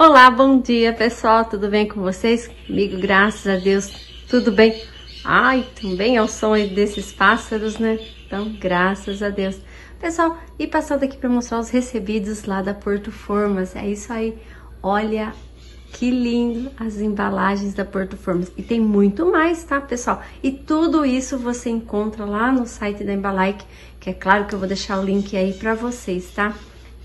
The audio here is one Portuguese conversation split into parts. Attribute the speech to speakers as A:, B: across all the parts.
A: Olá, bom dia pessoal, tudo bem com vocês? Comigo, graças a Deus, tudo bem? Ai, também é o som desses pássaros, né? Então, graças a Deus. Pessoal, e passando aqui para mostrar os recebidos lá da Porto Formas, é isso aí. Olha que lindo as embalagens da Porto Formas. E tem muito mais, tá, pessoal? E tudo isso você encontra lá no site da Embalike, que é claro que eu vou deixar o link aí para vocês, tá?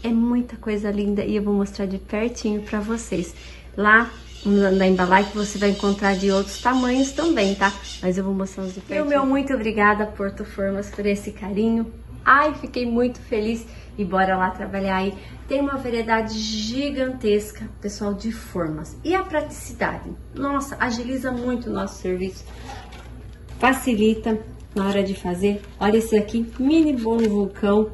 A: É muita coisa linda e eu vou mostrar de pertinho para vocês. Lá na Embalike você vai encontrar de outros tamanhos também, tá? Mas eu vou mostrar os de pertinho. E o meu muito obrigada, Porto Formas, por esse carinho. Ai, fiquei muito feliz e bora lá trabalhar aí. Tem uma variedade gigantesca, pessoal, de formas. E a praticidade? Nossa, agiliza muito o nosso serviço. Facilita na hora de fazer. Olha esse aqui, mini bolo vulcão.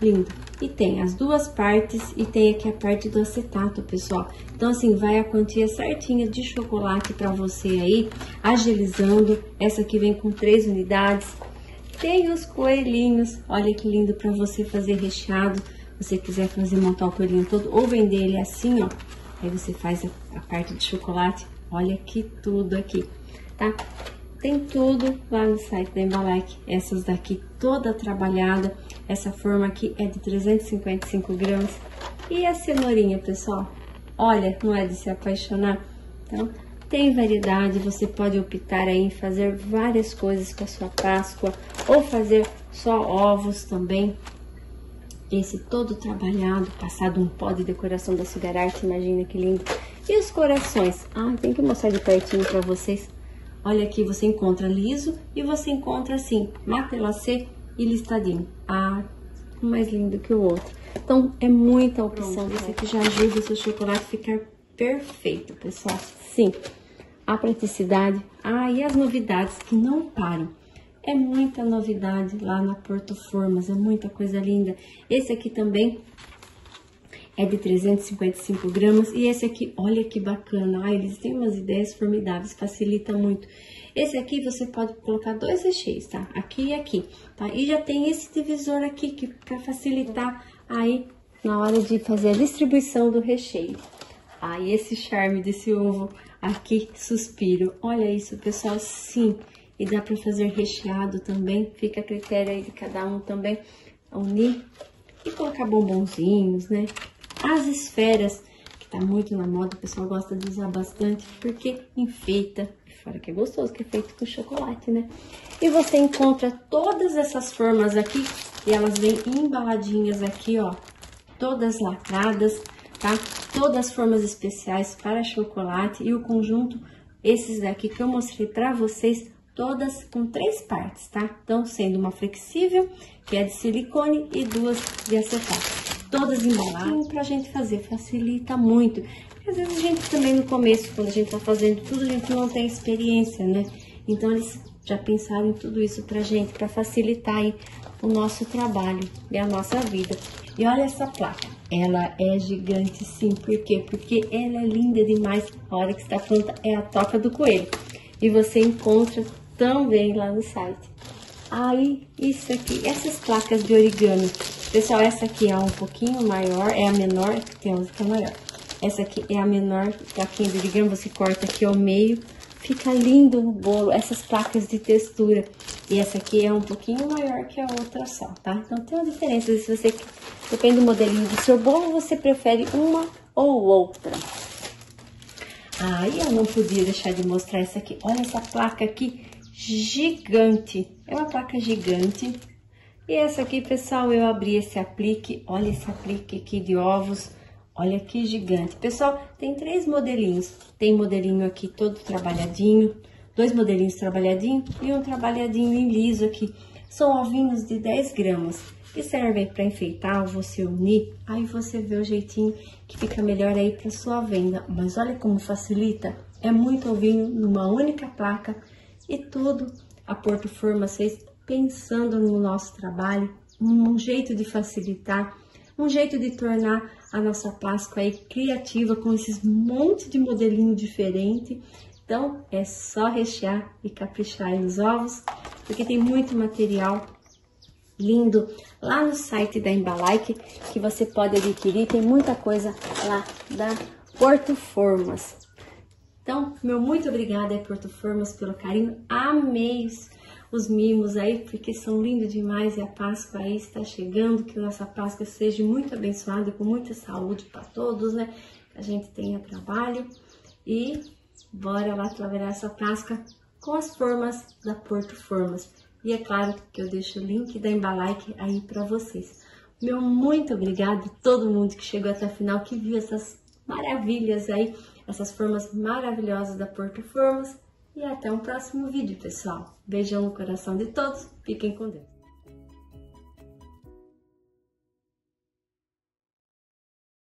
A: Lindo. E tem as duas partes e tem aqui a parte do acetato, pessoal. Então, assim, vai a quantia certinha de chocolate para você aí, agilizando. Essa aqui vem com três unidades. Tem os coelhinhos, olha que lindo para você fazer recheado. Se você quiser fazer montar o coelhinho todo ou vender ele assim, ó. Aí você faz a, a parte de chocolate. Olha que tudo aqui, tá? Tem tudo lá no site da Embalac. Essas daqui toda trabalhada. Essa forma aqui é de 355 gramas. E a cenourinha, pessoal? Olha, não é de se apaixonar? Então, tem variedade, você pode optar aí em fazer várias coisas com a sua Páscoa ou fazer só ovos também. Esse todo trabalhado, passado um pó de decoração da Cigararte, imagina que lindo. E os corações? Ah, tem que mostrar de pertinho para vocês. Olha aqui, você encontra liso e você encontra assim, matelacê e listadinho. Ah, um mais lindo que o outro. Então, é muita opção. Pronto, Esse aqui já ajuda o seu chocolate a ficar perfeito, pessoal. Sim, a praticidade. Ah, e as novidades que não param. É muita novidade lá na Porto Formas, é muita coisa linda. Esse aqui também é de 355 gramas. E esse aqui, olha que bacana. Ah, eles têm umas ideias formidáveis, facilita muito. Esse aqui você pode colocar dois recheios, tá? Aqui e aqui, tá? E já tem esse divisor aqui que para facilitar aí na hora de fazer a distribuição do recheio. Ah, esse charme desse ovo aqui, suspiro. Olha isso, pessoal, sim. E dá para fazer recheado também, fica a critério aí de cada um também. Unir e colocar bombonzinhos, né? As esferas, que tá muito na moda, o pessoal gosta de usar bastante, porque enfeita. Fora que é gostoso, que é feito com chocolate, né? E você encontra todas essas formas aqui, e elas vêm embaladinhas aqui, ó. Todas lacradas, tá? Todas as formas especiais para chocolate e o conjunto, esses daqui que eu mostrei para vocês, todas com três partes, tá? Então, sendo uma flexível, que é de silicone, e duas de acetato todas embaladas pra gente fazer, facilita muito. Às vezes a gente também no começo, quando a gente tá fazendo tudo, a gente não tem experiência, né? Então eles já pensaram em tudo isso pra gente, pra facilitar aí o nosso trabalho e a nossa vida. E olha essa placa, ela é gigante sim, por quê? Porque ela é linda demais, a hora que está pronta é a toca do coelho. E você encontra também lá no site. Aí, isso aqui, essas placas de origami, Pessoal, essa aqui é um pouquinho maior, é a menor, tem outra que é maior. Essa aqui é a menor, plaquinha de grama, você corta aqui ao meio, fica lindo no bolo, essas placas de textura. E essa aqui é um pouquinho maior que a outra só, tá? Então tem uma diferença, se você, depende do modelinho do seu bolo, você prefere uma ou outra. Aí ah, eu não podia deixar de mostrar essa aqui, olha essa placa aqui, gigante, é uma placa gigante, e essa aqui, pessoal, eu abri esse aplique, olha esse aplique aqui de ovos, olha que gigante. Pessoal, tem três modelinhos, tem modelinho aqui todo trabalhadinho, dois modelinhos trabalhadinho e um trabalhadinho em liso aqui. São ovinhos de 10 gramas, que servem para enfeitar, você unir, aí você vê o jeitinho que fica melhor aí para sua venda. Mas olha como facilita, é muito ovinho numa única placa e tudo a Porto Forma fez pensando no nosso trabalho, um jeito de facilitar, um jeito de tornar a nossa Páscoa aí criativa com esses monte de modelinho diferente. Então, é só rechear e caprichar nos ovos, porque tem muito material lindo lá no site da Embalike que você pode adquirir. Tem muita coisa lá da Porto Formas. Então, meu muito obrigada Porto Formas, pelo carinho. Amei os mimos aí, porque são lindos demais e a Páscoa aí está chegando. Que nossa Páscoa seja muito abençoada, com muita saúde para todos, né? Que a gente tenha trabalho e bora lá trabalhar essa Páscoa com as formas da Porto Formas. E é claro que eu deixo o link da Embalike aí para vocês. Meu muito obrigado a todo mundo que chegou até o final, que viu essas maravilhas aí, essas formas maravilhosas da Porto Formas. E até um próximo vídeo, pessoal. Beijão no coração de todos. Fiquem com Deus.